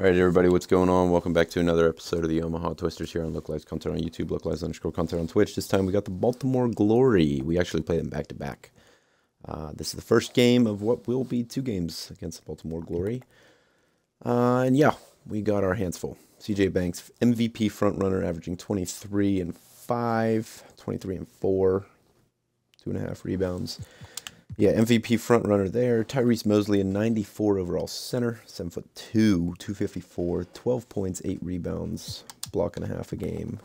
All right, everybody, what's going on? Welcome back to another episode of the Omaha Twisters here on Localized Content on YouTube, Localized underscore content on Twitch. This time we got the Baltimore Glory. We actually play them back to back. Uh, this is the first game of what will be two games against the Baltimore Glory. Uh, and yeah, we got our hands full. CJ Banks, MVP frontrunner, averaging 23 and 5, 23 and 4, two and a half rebounds. Yeah, MVP front runner there. Tyrese Mosley, a 94 overall center, 7 foot 2, 254, 12 points, 8 rebounds, block and a half a game.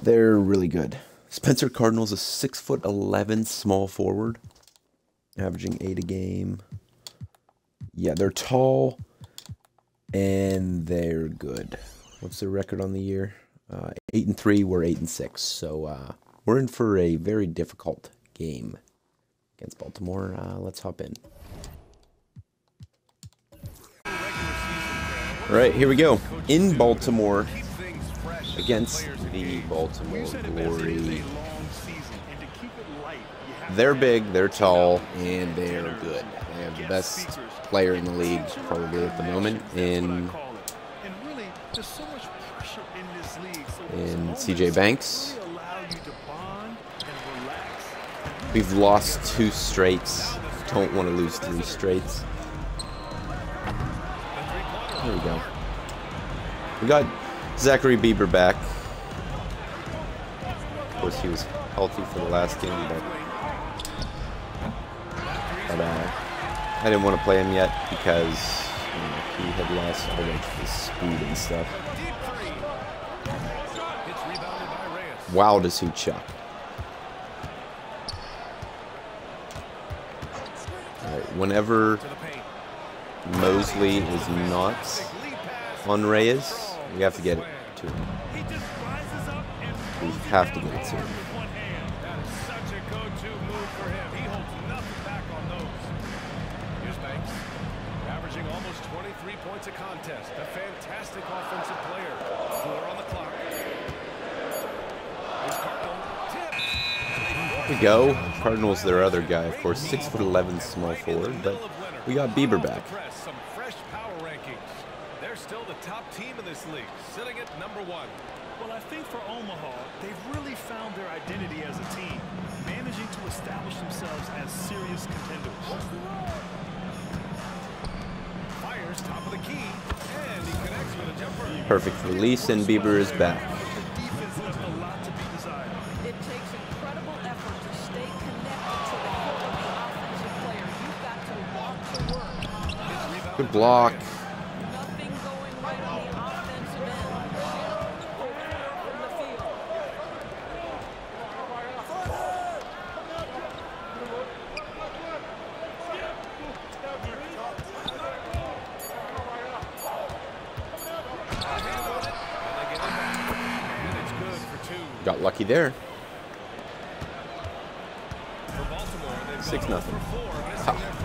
They're really good. Spencer Cardinal's a 6 foot 11 small forward, averaging 8 a game. Yeah, they're tall and they're good. What's their record on the year? Uh, 8 and 3, we're 8 and 6. So uh, we're in for a very difficult game against Baltimore. Uh, let's hop in. All right, here we go. In Baltimore against the Baltimore Glory. They're big, they're tall, and they're good. They have the best player in the league probably at the moment in in CJ Banks. We've lost two straights. Don't want to lose three straights. There we go. We got Zachary Bieber back. Of course, he was healthy for the last game, but, but uh, I didn't want to play him yet because you know, he had lost all of his speed and stuff. Wow, does he chuck? Whenever Mosley is not on Reyes, we have to get it to him. We have to get it to him. Almost 23 points a contest. A fantastic offensive player. Four on we go. Cardinals, their other guy, of course, six foot eleven, small forward, but we got Bieber back. They're still the top team in this league, sitting at number one. Well, I think for Omaha, they've really found their identity as a team, managing to establish themselves as serious contenders. Fires top of the key, and he connects with a jumper. Perfect release, and Bieber is back. Good block. Got lucky there. Six nothing.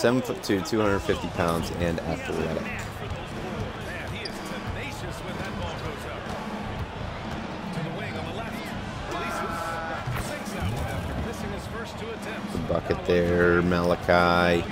Seven foot two, 250 pounds, and athletic. Bucket there, Malachi.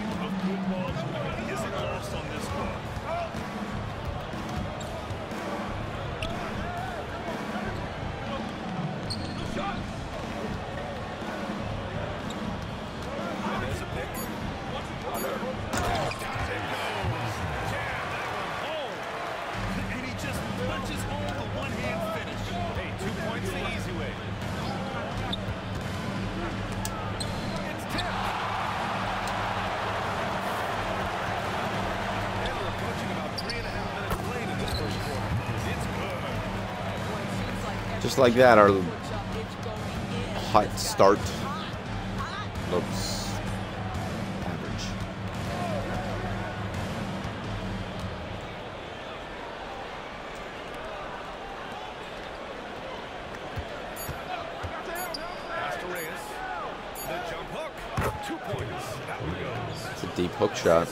like that, our hot start looks average. It's a deep hook shot.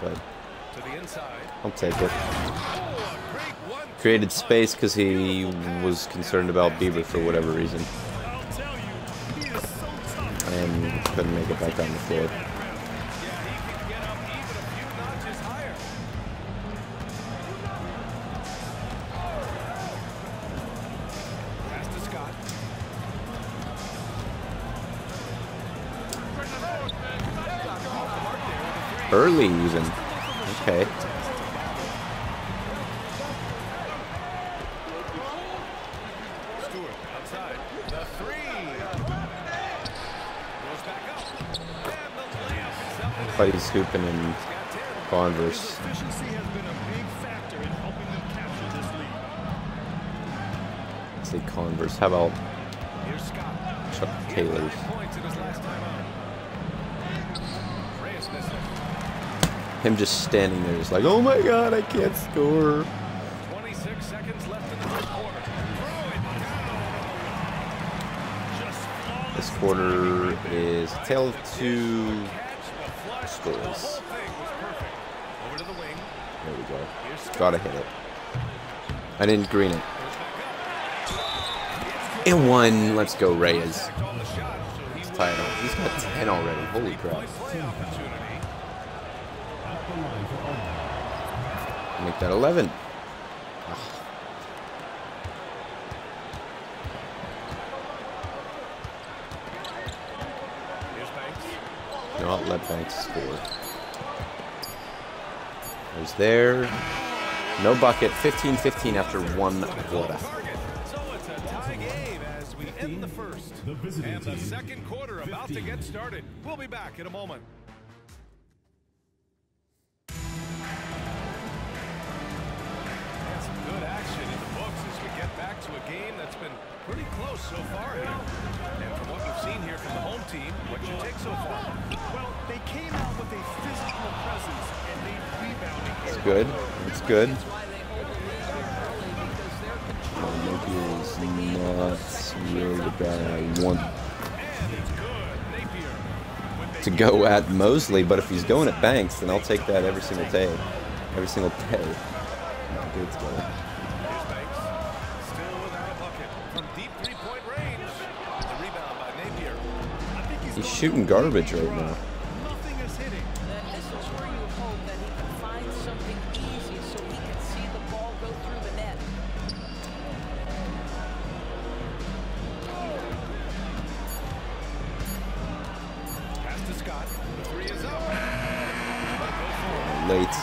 But To the inside. I'll take it. A great one. Created space because he was concerned about Bieber for whatever reason I'll tell you, he is so tough. and couldn't make it back down the floor. Factor in helping them capture this lead. Say Converse. How about Chuck Taylor's? nine points in his last time out. Reyes missed it. Him just standing there, just like, oh my god, I can't score. 26 seconds left in the first quarter. Throw it down. Just flawless This quarter is a tale of two. Catch the flush. Scores. The whole thing was perfect. Over to the wing. There we go. Gotta hit it. I didn't green it. Goes back up. And one. Let's go, Reyes. Back on the shot, so he It's will tied up. He's got 10 already. Holy crap. point play opportunity. Make that 11. Here's Banks. No, let Banks score. There's there. No bucket. 15-15 after one quarter. Target. So it's a tie game as we end the first. And the second quarter about to get started. We'll be back in a moment. To a game that's been pretty close so far here. And from what we've seen here from the home team, what's your take so far? Well, they came out with a physical presence and they rebounding. It's good. It's good. That's why they hold the lead here early because they're controlling Napier is not really the guy I want And it's good. Napier. When they to go at Mosley, but if he's going at Banks, then I'll take that every single day. Every single day. No, good to But goes for it. Late.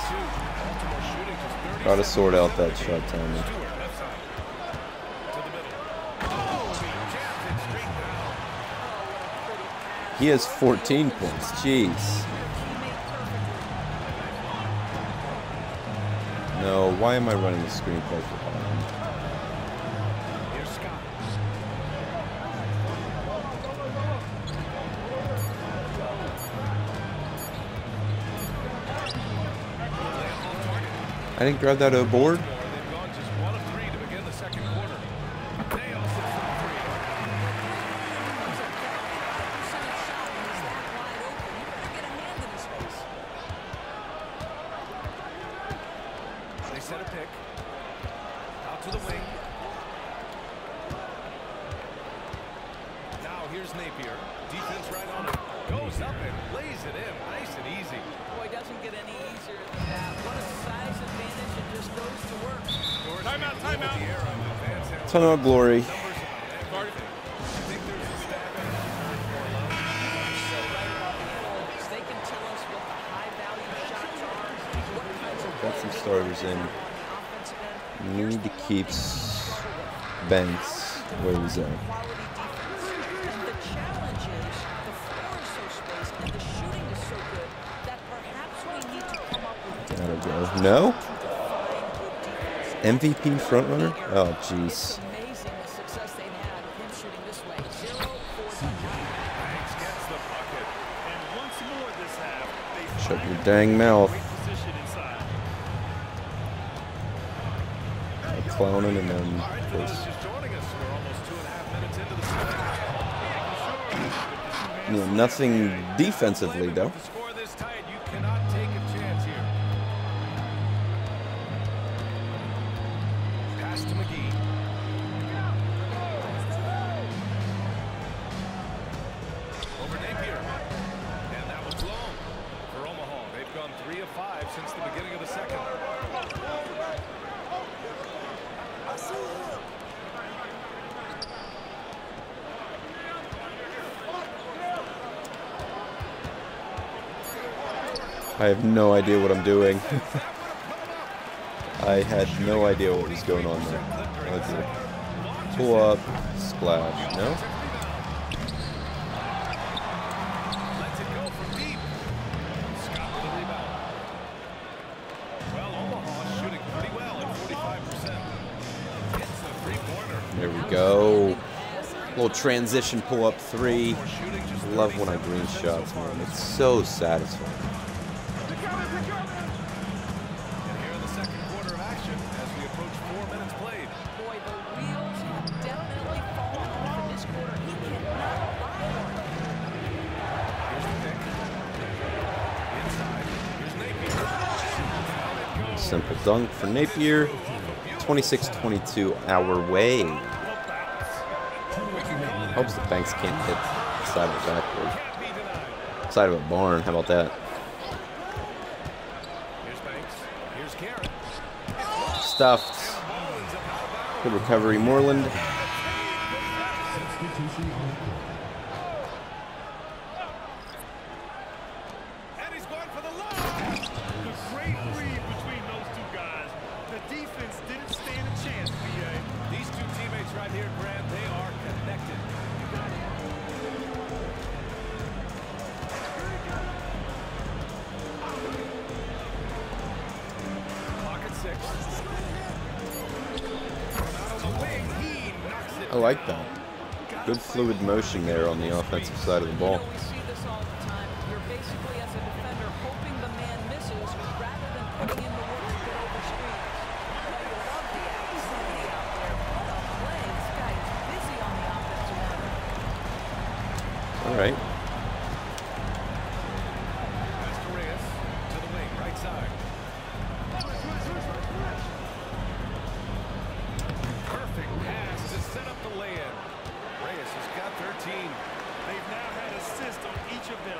Shooting just 30 Gotta sort out that shot timing. He has 14 points. Jeez. No, why am I running the screenplay for? I didn't grab that board. corners and need keeps Banks where he's at. Gotta go. No? MVP frontrunner? Oh, jeez. Shut your dang mouth. clowning and then you know, nothing defensively though. I have no idea what I'm doing. I had no idea what was going on there. Let's see. Pull up, splash, no? There we go. Little transition pull up three. Love when I green shots, man. It's so satisfying. For Napier. 26-22 our way. Hopes the Banks can't hit the side of a backboard. Side of a barn, how about that? Stuffed. Good recovery, Moreland. adversário do bom.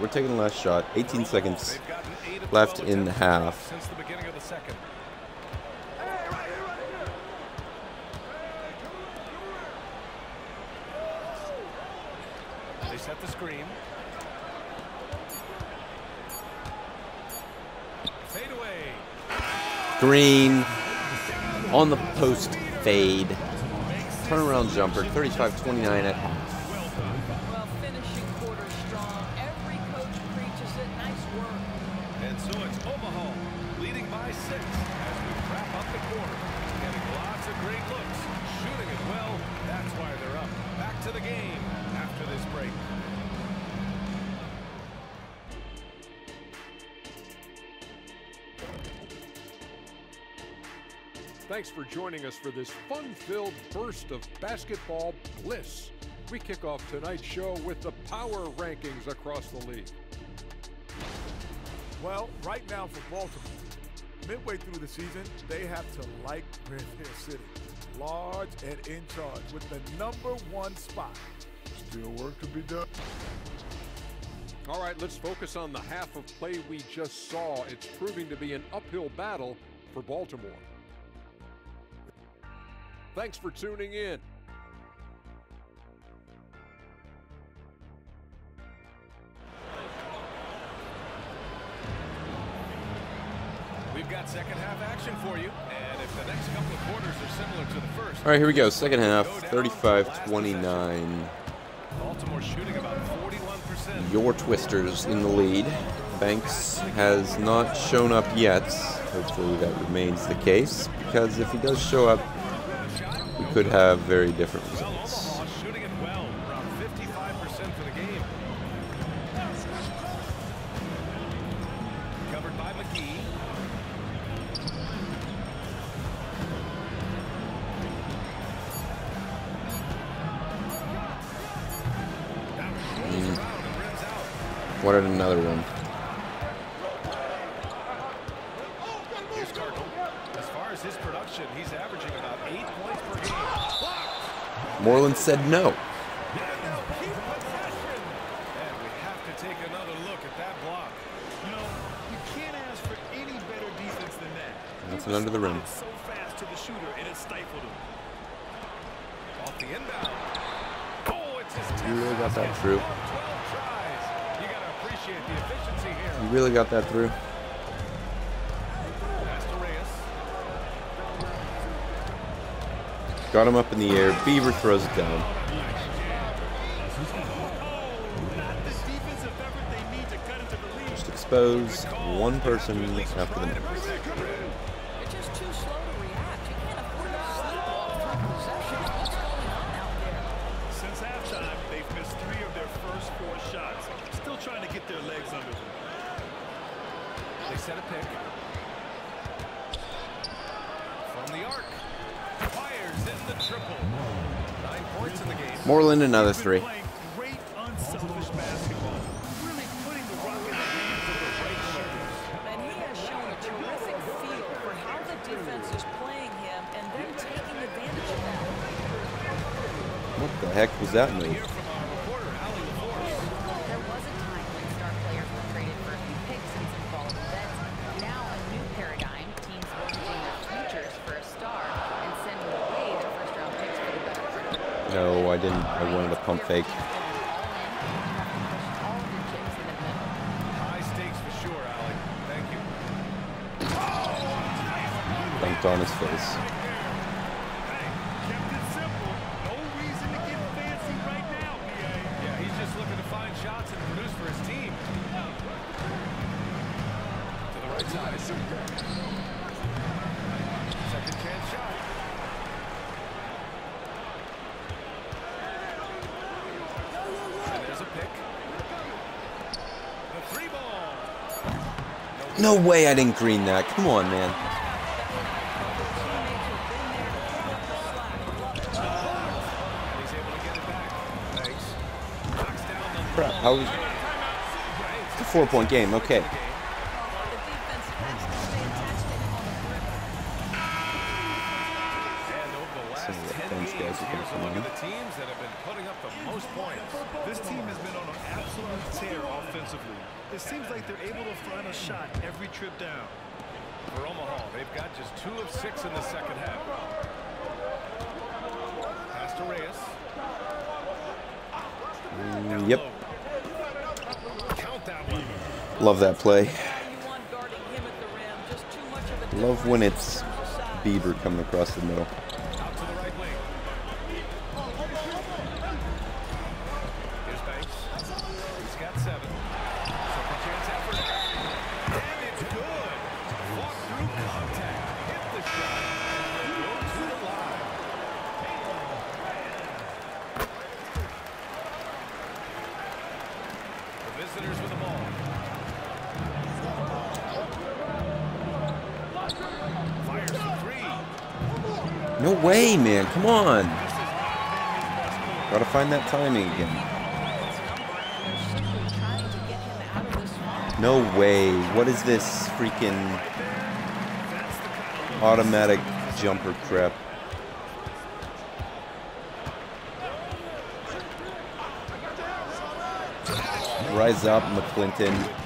We're taking the last shot. 18 seconds left in the half. They set the screen. Fade away. Green on the post fade. Turnaround jumper, 35-29 at half. Us for this fun-filled burst of basketball bliss. We kick off tonight's show with the power rankings across the league. Well, right now for Baltimore, midway through the season, they have to like they're sitting. Large and in charge with the number one spot. Still work to be done. All right, let's focus on the half of play we just saw. It's proving to be an uphill battle for Baltimore. Thanks for tuning in. We've got second half action for you. And if the next couple of quarters are similar to the first, All right, here we go. Second half, 35-29. Baltimore shooting about 41%. Your Twisters in the lead. Banks has not shown up yet. Hopefully that remains the case because if he does show up, could have very different results. Hmm. Omaha another it well, around 55% for the game. Covered by McGee. That one rolls around and rims out. What another one? Here's Cardinal. As far as his production, he's averaging about eight points per game. Blocked. Moreland said no. Keep possession. And we have to take another look at that block. You know, you can't ask for any better defense said no. That's an under the rim. So fast to the shooter, and it stifled him. Off the inbound. Oh, it's his You really got that through. on 12 tries. You got to appreciate the efficiency here. You really got that through? Got him up in the air. Bieber throws it down. Just expose one person after the next. Set a pick. From the arc. Fires the triple. Nine points in. Moreland another three. Playing great unselfish basketball. Really putting I wanted a pump fake. All of your chips in the middle. High stakes for sure, Allie. Thank you. Dunked on his face. Hey, kept it simple. No reason to get fancy right now, PA. Yeah, he's just looking to find shots and produce for his team. To the right side. Second chance shot. And there's a pick. The three ball. No way I didn't green that. Come on, man. And he's able to get it back. Thanks. Knocks down the Crap. How was it's a four-point game? Okay. Much of a Love when it's in terms of size. Bieber coming across the middle. find that timing again. No way. What is this freaking automatic jumper crap? Rise up, McClinton.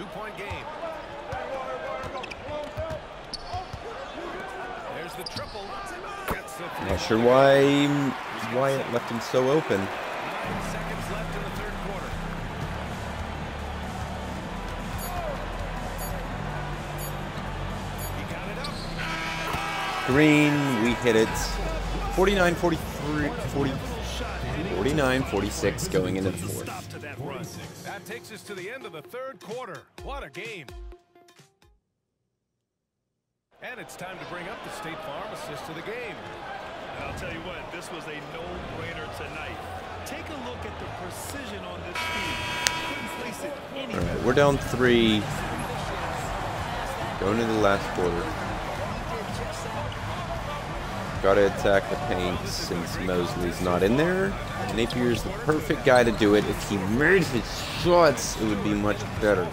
Two-point game. There's the triple. Not sure why Wyatt left him so open. Green, we hit it. 49 43 49 46 going into the fourth takes us to the end of the third quarter. What a game. And it's time to bring up the State Farm assist to the game. And I'll tell you what, this was a no-brainer tonight. Take a look at the precision on this feed. All right, we're down three. Going into the last quarter. Gotta attack the paint since Mosley's not in there. Napier's the perfect guy to do it. If he made his shots, it would be much better.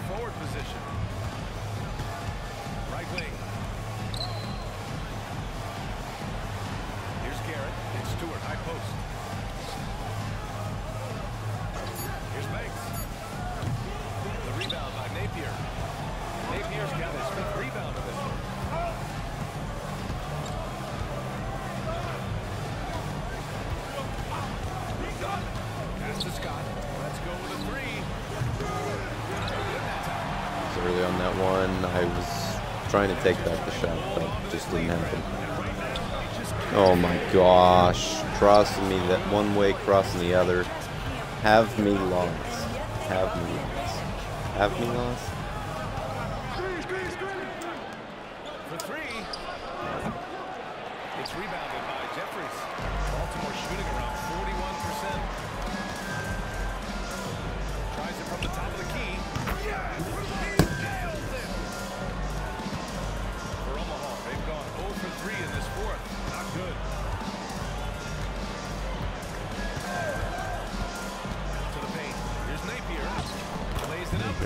that one way crossing the other. Have me lost. Have me lost. Have me lost.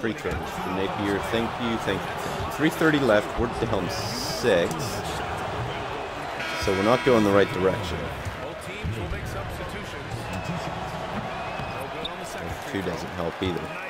free change. The Napier, thank you, thank you. 330 left, we're at the helm 6. So we're not going the right direction. Two doesn't help either.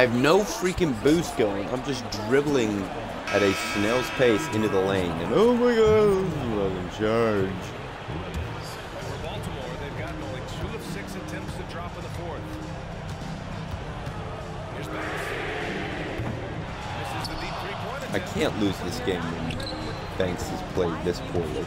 I have no freaking boost going. I'm just dribbling at a snail's pace into the lane. And oh my god, I was in charge. I can't lose this game when Banks has played this poorly.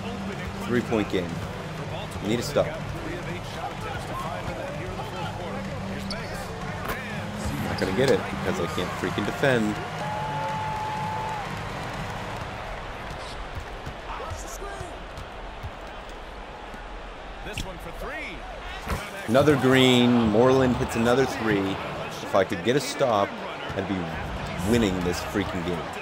three-point game. Need to stop. I'm not going to get it because I can't freaking defend. Another green. Moreland hits another three. If I could get a stop, I'd be winning this freaking game.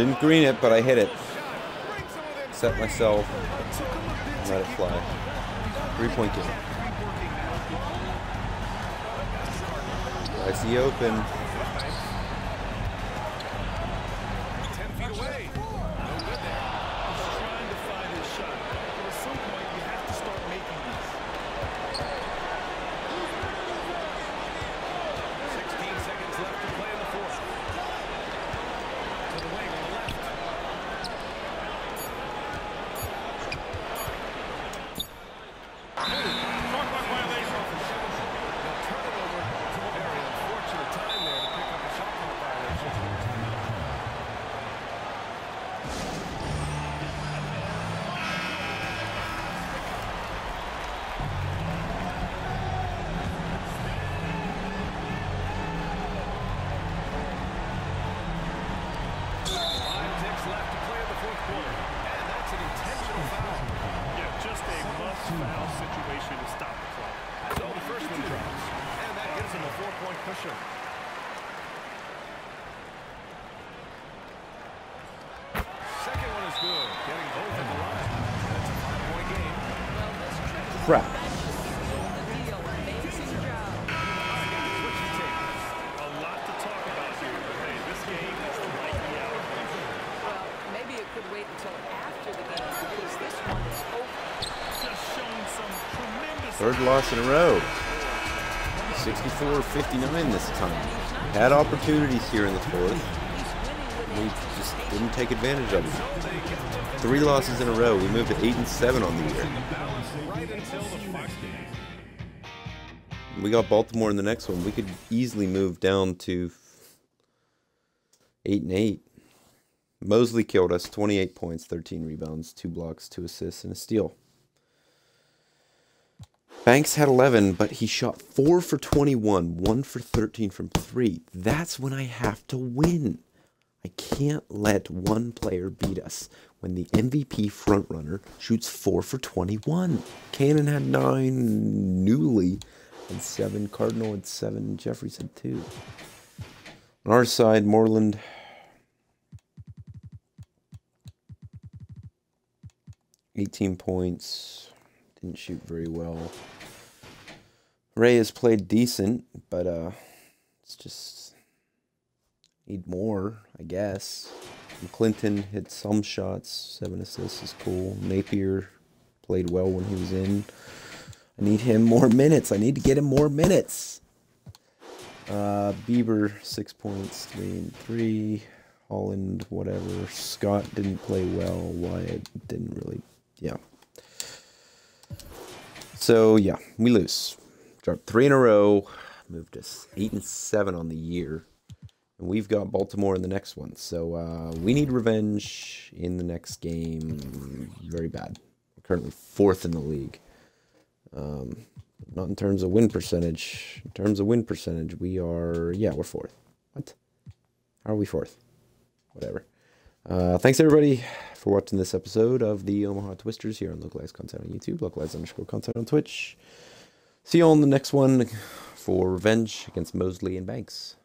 Didn't green it, but I hit it. Set myself. Let it fly. Three-point game. I see open. Third loss in a row. 64-59 this time. Had opportunities here in the fourth. We just didn't take advantage of them. Three losses in a row. We moved to eight and seven on the year. We got Baltimore in the next one. We could easily move down to eight and eight. Mosley killed us. Twenty-eight points, thirteen rebounds, two blocks, two assists, and a steal. Banks had 11, but he shot 4 for 21, 1 for 13 from 3. That's when I have to win. I can't let one player beat us when the MVP frontrunner shoots 4 for 21. Cannon had 9, Newly had 7, Cardinal had 7, Jeffries had 2. On our side, Moreland. Eighteen points. Didn't shoot very well. Ray has played decent, but uh, it's just need more, I guess. And Clinton hit some shots, seven assists is cool. Napier played well when he was in. I need him more minutes. I need to get him more minutes. Uh, Bieber six points, three and three. Holland, whatever. Scott didn't play well. Wyatt didn't really, yeah. So yeah, we lose. Dropped three in a row. Moved us eight and seven on the year, and we've got Baltimore in the next one. So uh, we need revenge in the next game. Very bad. We're currently fourth in the league. Um, not in terms of win percentage. In terms of win percentage, we are yeah we're fourth. What? How are we fourth? Whatever. Uh, thanks everybody for watching this episode of the Omaha Twisters here on localized content on YouTube, localized underscore content on Twitch. See you in the next one for revenge against Mosley and Banks.